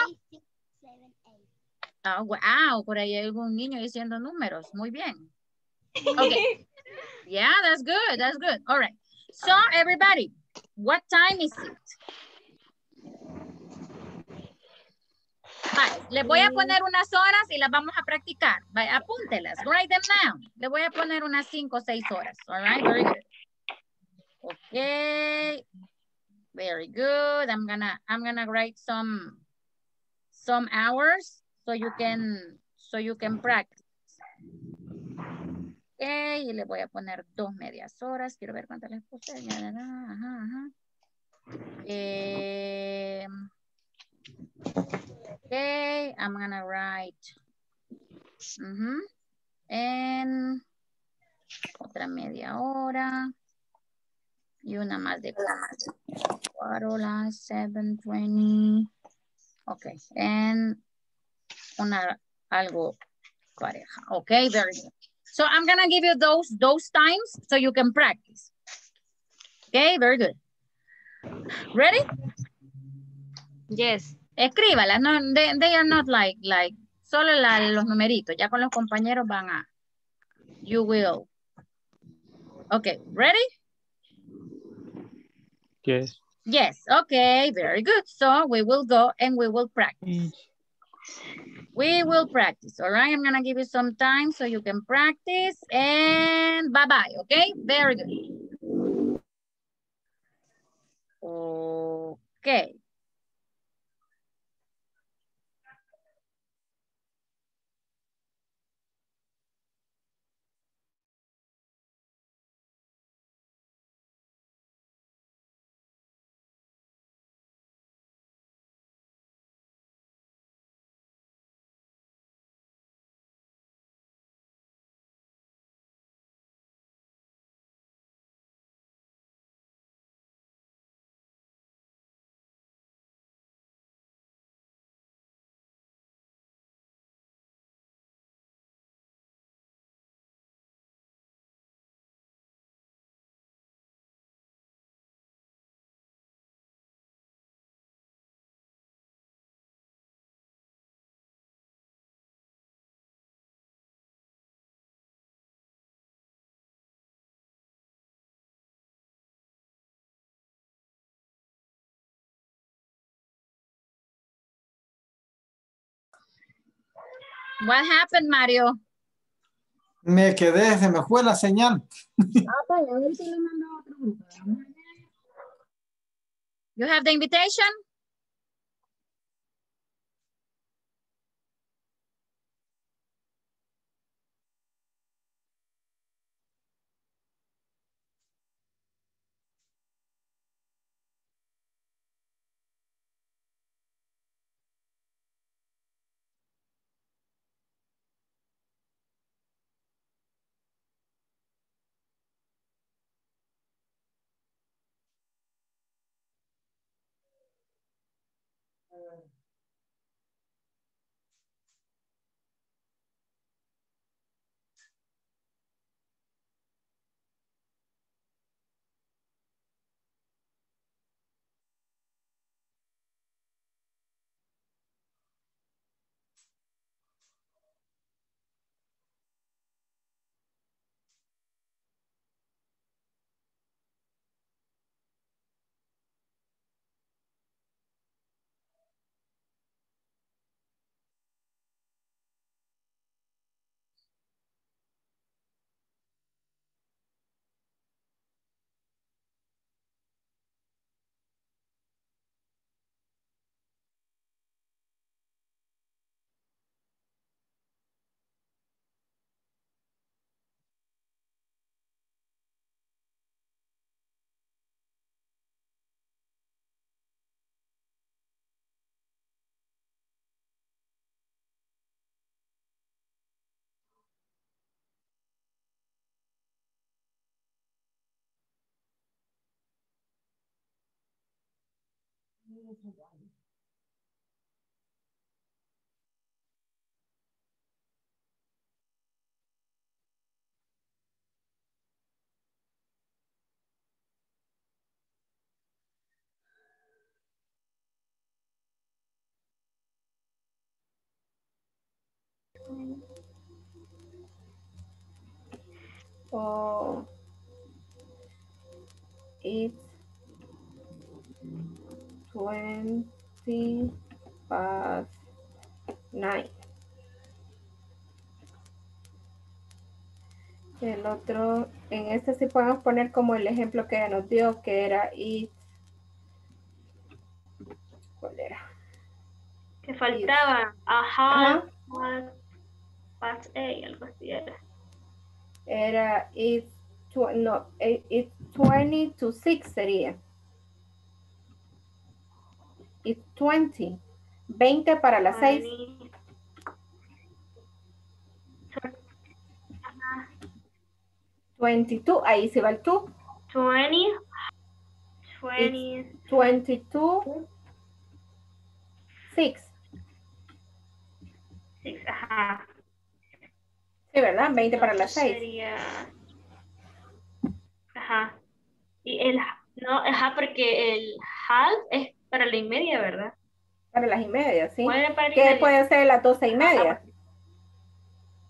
Oh, wow, por ahí hay algún niño diciendo números. Muy bien. Okay. [laughs] Yeah, that's good. That's good. All right. So, everybody, what time is it? Vale, les voy a poner unas horas y las vamos a practicar. Vale, apúntelas. Write them down. Les voy a poner unas cinco o seis horas. All right, very good. Okay. Very good. I'm gonna I'm gonna write some some hours so you can so you can practice. Okay, y le voy a poner dos medias horas. Quiero ver cuántas les puse. Ajá, ajá. Eh, Okay, I'm gonna write. Mhm. En otra media hora. Y una más de cuatro, las 720. Ok, and una algo pareja. Okay, very good. So I'm gonna give you those those times so you can practice. Okay, very good. Ready? Yes. Escríbalas, no, they, they are not like, like, solo la- los numeritos, ya con los compañeros van a, you will. Okay, ready? Yes. Yes, okay, very good. So we will go and we will practice. We will practice, all right? I'm gonna give you some time so you can practice and bye-bye, okay? Very good. Okay. What happened, Mario? Me quedé, se me fue la señal. Ah, you have the invitation? Uh, Oh, it's twenty past nine. El otro, en este sí podemos poner como el ejemplo que ella nos dio, que era it. ¿Cuál era? Que faltaba Ajá. past- past eight, algo así era. Era tw- no, eh, it's 20 to 6 sería. It's 20. 20 para las 6. 20. Ajá. 22, ahí se va el 2. 20 20. 22, 6. Six, ajá. Sí, ¿verdad? 20 para las 6. Sería. Ajá. Y el. No, ajá, porque el half es para la y media, ¿verdad? Para las y media, sí. Para la y ¿Qué media. puede ser las 12 y media?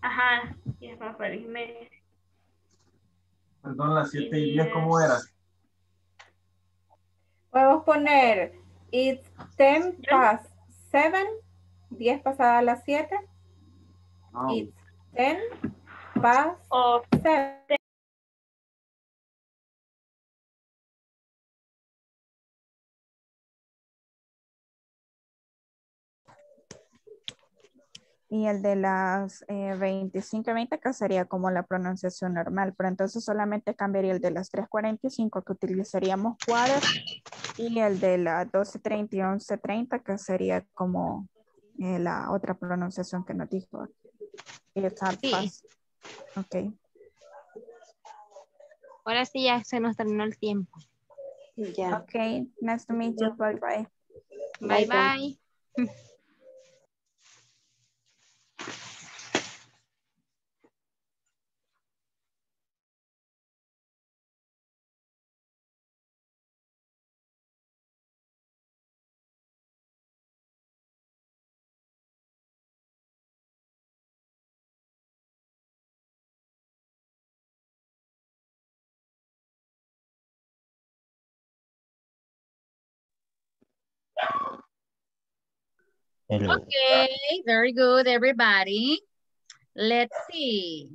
Ajá. Y es para la y media. Perdón, las 7 y 10, ¿cómo era? Podemos poner it's 10 past 7, 10 pasadas las 7. No. It's 10 past 7. Y el de las eh, 25 y 20 que sería como la pronunciación normal, pero entonces solamente cambiaría el de las 3.45 que utilizaríamos quarter y el de las 12.30 y 11.30 que sería como eh, la otra pronunciación que nos dijo. Sí. Ok. Ahora sí ya se nos terminó el tiempo. Ya. Ok, nice to meet you. Bye bye. Bye [laughs] bye. Hello. Okay, very good, everybody. Let's see.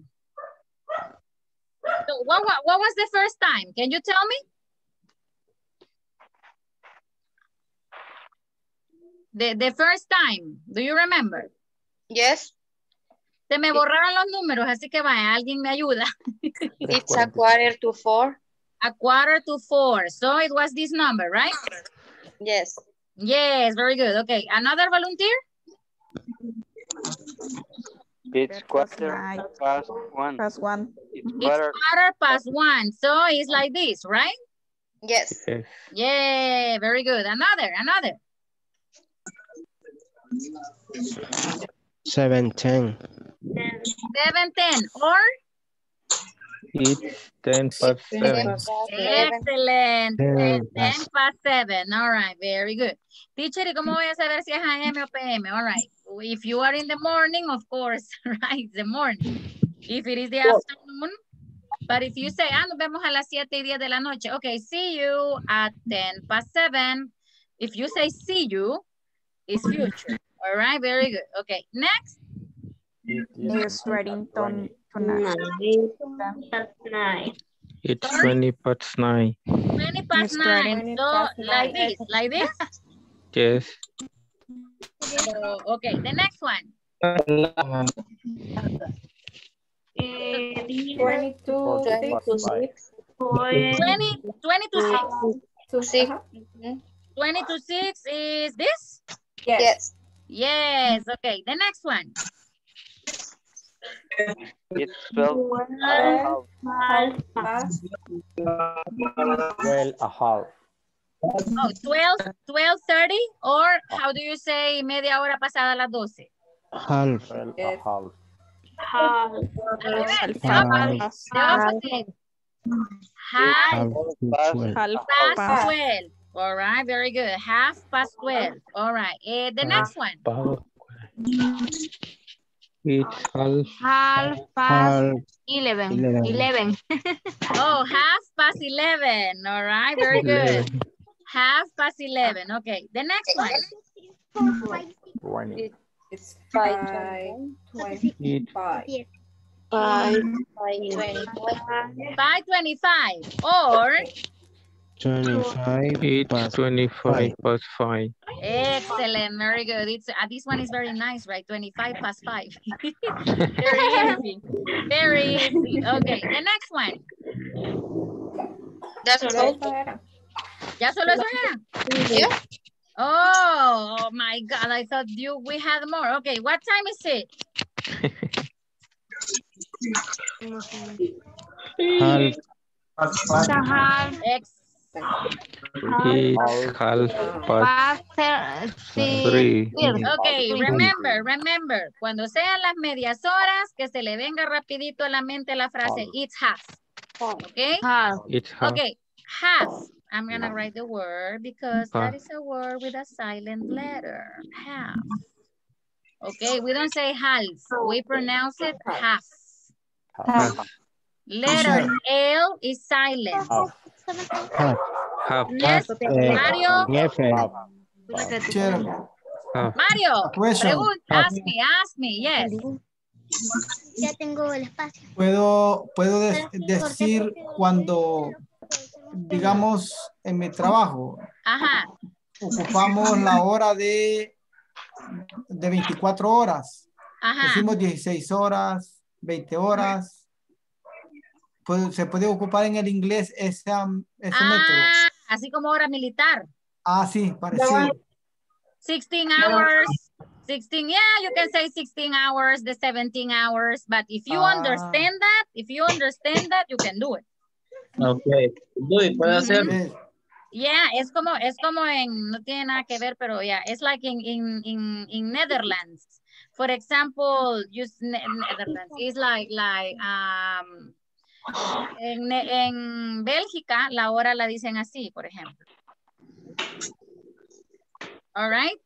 So what, what, what was the first time? Can you tell me? The, the first time, do you remember? Yes. Se me borraron los números, así que vaya, alguien me ayuda. [laughs] It's a quarter to four. A quarter to four. So it was this number, right? Yes. Yes, very good. Okay, another volunteer? It's quarter past one. Past one. It's It's quarter. quarter past one. So it's like this, right? Yes. Yes. Yeah, very good. Another, another. Seven ten. Seven, ten, or? It's ten past seven. Excellent. Ten Ten, ten past- past seven. All right, very good. Teacher, ¿y cómo voy a saber si es AM o PM? All right. If you are in the morning, of course, [laughs] right, the morning. If it is the afternoon, but if you say, ah, nos vemos a las 7 y 10 de la noche. Okay, see you at 10 past 7. If you say see you, it's future. All right, very good. Okay, next. It's reading to tonight. That's nine. It's twenty past nine. 20 past 9. 20 So, past like this, like this. [laughs] Yes. So, okay, the next one. Eh, 22, 6. 20, 20 to 6. Six. 20 to 6 is this? Yes. Yes. Yes, okay. The next one. It's twelve. Twelve. half. Half past. Well, a half. Oh, 12, 12, 30, or how do you say media hora pasada las 12? Half. Well, a Yes. half. Half. Al revés, Half se va past- pa- se va pa- Half Half to Past- twelve. half past past 12. All right, very good. Half past 12. All right. Eh, the next one. Past- It's half. Half past Half. 11. Eleven. 11. [laughs] Oh, half past 11. All right, very good. Half past 11. Okay, the next one. Twenty. It's 5, 25. It's Five. 525 or twenty-five. It's twenty-five past five. excellent very good it's uh, this one is very nice right 25 past 5 [laughs] very easy very easy okay the next one That's Solo all. eso era. ya solo eso era Yeah. oh, oh my god i thought you we had more okay what time is it Half. Past five. Half. Ex It's half past Past, sí. three. Ok, remember, remember. Cuando sean las medias horas, que se le venga rapidito a la mente la frase it's half. Ok? It's half. Okay, half. I'm gonna write the word because that is a word with a silent letter. Half. Okay, we don't say half. We pronounce it half. Half. Letter L is silent. Half. Yes, Mario. Mario, Question. pregun- ask me, ask me, yes. Ya tengo el espacio. Puedo, puedo de- decir cuando, digamos, en mi trabajo, Ajá. ocupamos la hora de, de 24 horas. Ajá. Decimos 16 horas, 20 horas. Puede- se puede ocupar en el inglés ese, am- ese método. Ah, así como hora militar. Ah, sí, parecido. 16 hours. 16, yeah, you can say 16 hours, the 17 hours, but if you Ah. understand that, if you understand that, you can do it. Ok. Luis, ¿puede hacer? Yeah, es como, es como en, no tiene nada que ver, pero yeah, it's like in, in, in, in Netherlands. For example, use Ne- Netherlands. It's like, like, um, en, en Bélgica, la hora la dicen así, por ejemplo. All right.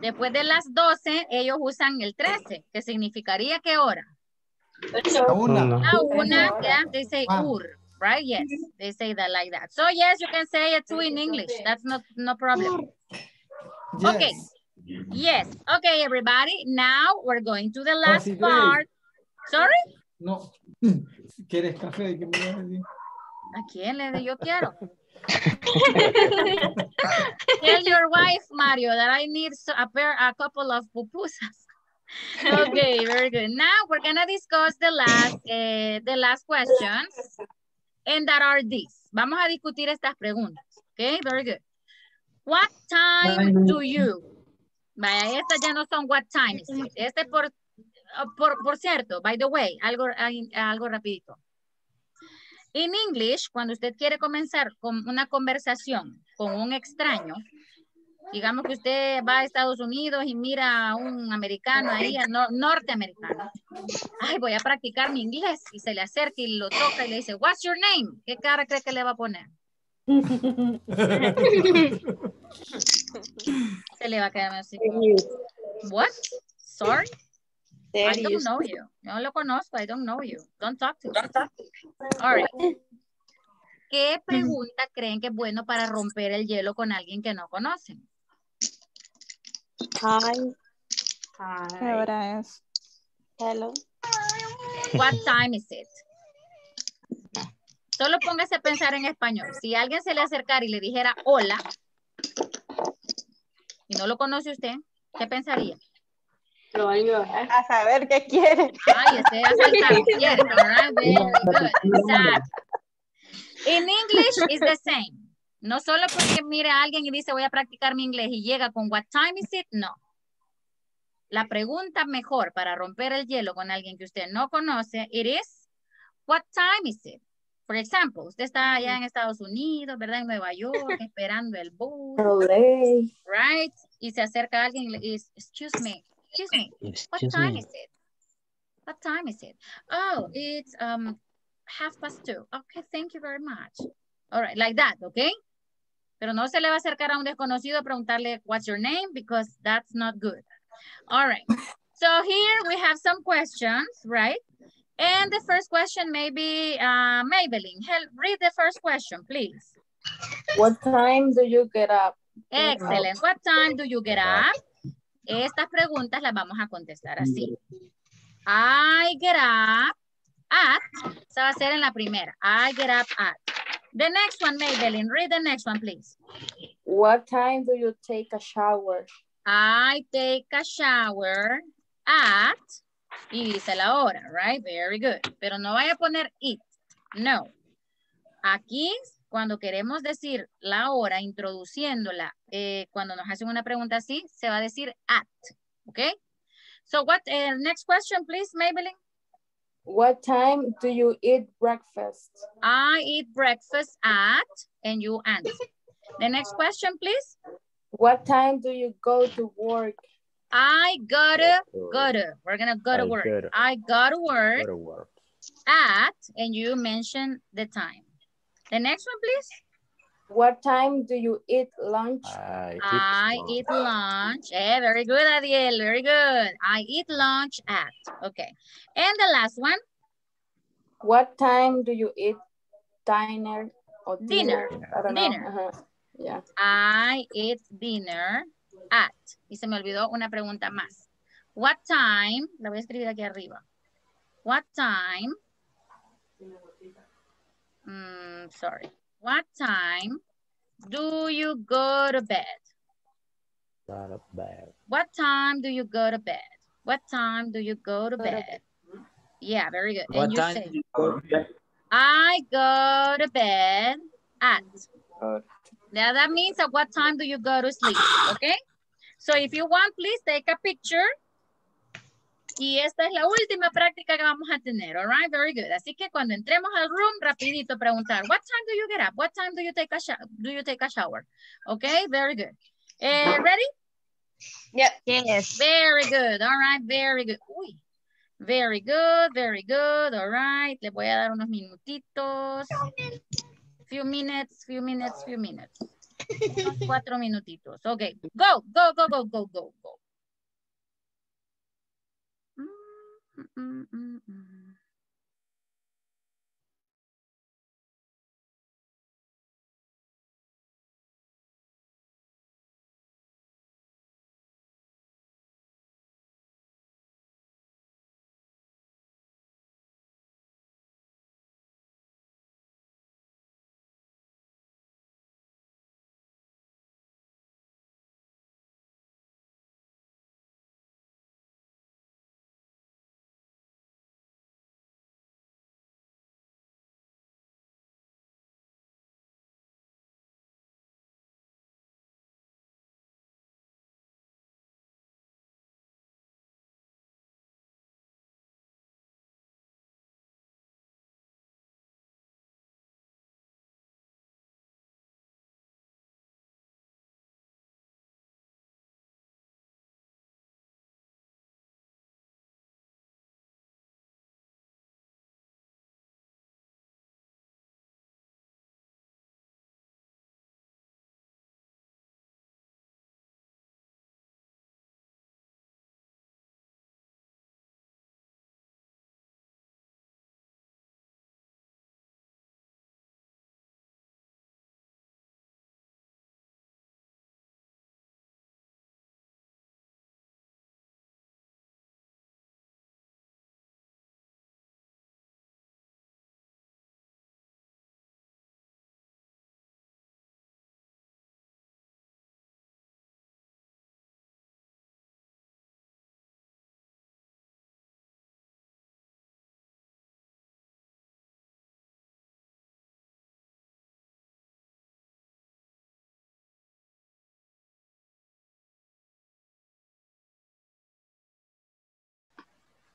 Después de las 12, ellos usan el 13, que significaría ¿qué hora? La una. La una, yeah, they say Ah. ur, right? Yes, they say that like that. So yes, you can say it too in English. That's not no problem. Okay. Yes. Okay, everybody. Now we're going to the last sí, part. Sorry? No. [laughs] ¿Quieres café? ¿Qué me vas a decir? ¿A quién le yo quiero? [laughs] Tell your wife, Mario, that I need a pair, a couple of pupusas. [laughs] Okay, very good. Now we're gonna discuss the last, eh, the last questions, and that are these. Vamos a discutir estas preguntas. Okay, very good. What time do you? Vaya, estas ya no son what time is it. Este por, por, por cierto, by the way, algo, algo rapidito. En English, cuando usted quiere comenzar con una conversación con un extraño, digamos que usted va a Estados Unidos y mira a un americano ahí, a no- norteamericano. Ay, voy a practicar mi inglés y se le acerca y lo toca y le dice, what's your name? ¿Qué cara cree que le va a poner? [laughs] Se le va a quedar así. What? Sorry? I don't know you. No lo conozco. I don't know you. Don't talk to me. All right. ¿Qué pregunta creen que es bueno para romper el hielo con alguien que no conocen? Hi. ¿Qué hora es? Hello. What time is it? Solo póngase a pensar en español. Si alguien se le acercara y le dijera hola y no lo conoce usted, ¿qué pensaría? A saber qué quiere. Ay, very good. Exacto. In English is the same. No solo porque mire a alguien y dice voy a practicar mi inglés y llega con what time is it, no. La pregunta mejor para romper el hielo con alguien que usted no conoce, it is, what time is it? For example, usted está allá en Estados Unidos, ¿verdad? En Nueva York, esperando el bus, right? Y se acerca alguien y le dice, excuse me, excuse me, what time me. is it? What time is it? Oh, it's um half past two. Okay, thank you very much. All right, like that, okay? Pero no se le va a acercar a un desconocido a preguntarle, what's your name? Because that's not good. All right. So here we have some questions, right? And the first question may be uh, Maybelline. Help read the first question, please. What time do you get up? Excellent. What time do you get up? Estas preguntas las vamos a contestar así. I get up at. Se va a hacer en la primera. I get up at. The next one, Maybelline. Read the next one, please. What time do you take a shower? I take a shower at. Y dice la hora, right? Very good. Pero no vaya a poner it. No. Aquí, cuando queremos decir la hora, introduciéndola, eh, cuando nos hacen una pregunta así, se va a decir at. ¿Ok? So what, eh, next question, please, Maybelline. What time do you eat breakfast? I eat breakfast at, and you answer. The next question, please. What time do you go to work? I gotta, gotta, we're gonna go to I work. I gotta work Go to work. at, and you mention the time. The next one, please. What time do you eat lunch? I eat I eat lunch. Eh, very good, Adiel. Very good. I eat lunch at. Okay. And the last one, What time do you eat dinner or Dinner. dinner? I don't Dinner. know. Ajá. Yeah. I eat dinner at. Y se me olvidó una pregunta más. What time, la voy a escribir aquí arriba. What time, mm, sorry. What time do you go to bed? Not bad. What time do you go to bed? What time do you go to bed? Yeah, very good. What and you time say, do you go to bed? I go to bed at. Now that means at what time do you go to sleep, okay? So if you want, please take a picture. Y esta es la última práctica que vamos a tener, all right? Very good. Así que cuando entremos al room, rapidito preguntar, what time do you get up? What time do you take a, do you take a shower? Okay, very good. Eh, ready? Yep. Yes. Very good. All right. Very good. Uy. Very good. Very good. All right. Le voy a dar unos minutitos. Few minutes, few minutes, few minutes. Unos cuatro minutitos. Okay. Go, go, go, go, go, go, go. Mm,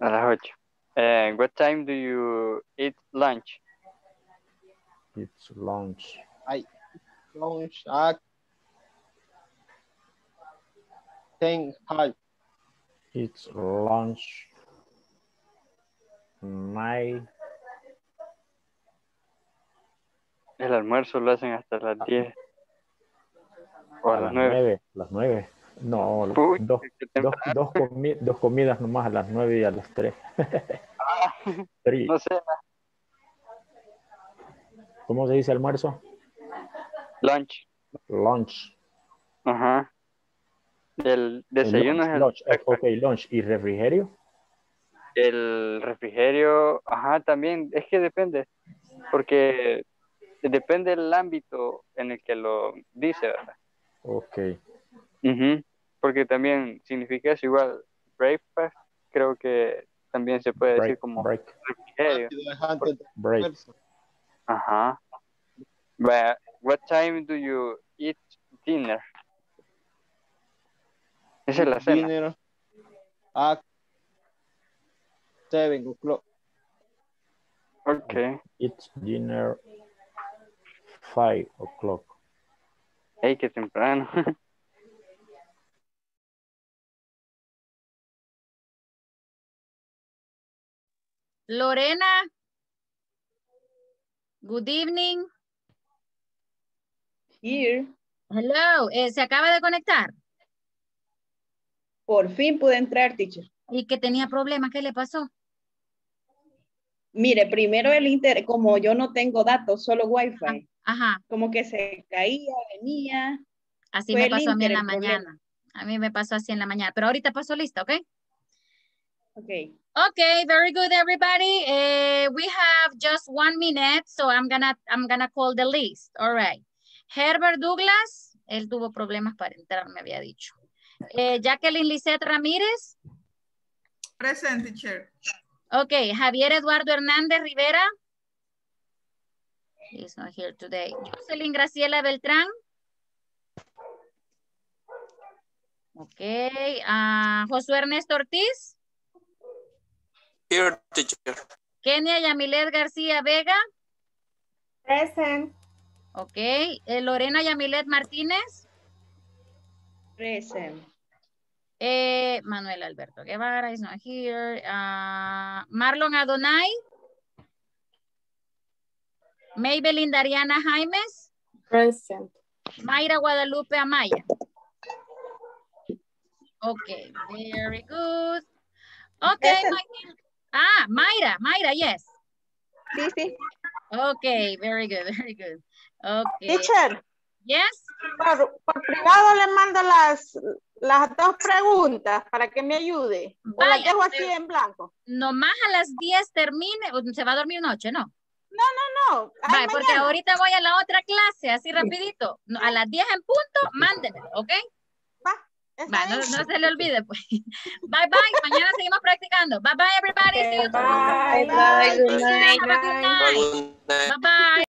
And э, what time do you eat lunch? It's lunch. I lunch at ten half. It's lunch. My. El almuerzo lo hacen hasta las ah. 10. O a A las las 9. nueve. Las nueve. No, Uy, dos, dos, dos, comi- dos comidas nomás a las nueve y a las tres. No sé, ¿Cómo se dice almuerzo? lunch. Lunch. Ajá. El El desayuno lunch, es el, lunch. Eh, Ok, lunch. ¿Y refrigerio? el refrigerio. Ajá, también. Es que depende. Porque depende del ámbito en el que lo dice, ¿verdad? Ok. Ujú, Porque también significa eso igual. Breakfast, creo que también se puede decir Break, como break, de break. Ajá. But what time do you eat dinner? Esa es la cena. Dinner at seven o'clock. Okay. It's dinner five o'clock. Hey, qué temprano. [laughs] Lorena. Good evening. Here. Hello. eh, ¿Se acaba de conectar? Por fin pude entrar, teacher. ¿Y que tenía problemas? ¿Qué le pasó? Mire, primero el inter, como yo no tengo datos, solo wifi, Ajá. como que se caía, venía. Así Fue me pasó a mí en la problema. mañana. A mí me pasó así en la mañana. Pero ahorita pasó lista, ¿ok? Okay. Okay, very good, everybody. Eh, we have just one minute, so I'm gonna I'm gonna call the list. All right. Herbert Douglas, él tuvo problemas para entrar, me había dicho. Eh, Jacqueline Lisette Ramírez. Present, teacher. Okay, Javier Eduardo Hernández Rivera. He's not here today. Jocelyn Graciela Beltrán. Okay. ah, Josué Ernesto Ortiz. Here, teacher. Kenia Yamilet García Vega. Present. Ok. eh, Lorena Yamilet Martínez. Present. Eh, Manuel Alberto Guevara is not here. Ah, Marlon Adonai. Maybelline Dariana Jaimes. Present. Mayra Guadalupe Amaya. Ok, very good. Ok, my- Ah, Mayra, Mayra, yes. Sí, sí. Ok, very good, very good. Okay. Teacher. Yes. Por, por privado le mando las, las dos preguntas para que me ayude. O las Vaya, dejo así pero- en blanco. Nomás a las 10 termine, se va a dormir noche, ¿no? No, no, no. Vale, porque ahorita voy a la otra clase, así rapidito. A las 10 en punto, mándenmelo, ¿ok? Va, no, no se le olvide, pues. [laughs] Bye, bye. Mañana seguimos practicando. Bye, bye, everybody. See you tomorrow. Bye, bye. Bye, night. Bye, bye.